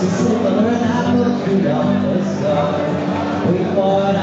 to similar and I looked beyond the sky. We fought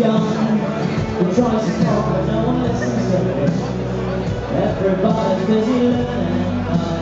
the tries to talk, but no one listens to him. Everybody's busy learning to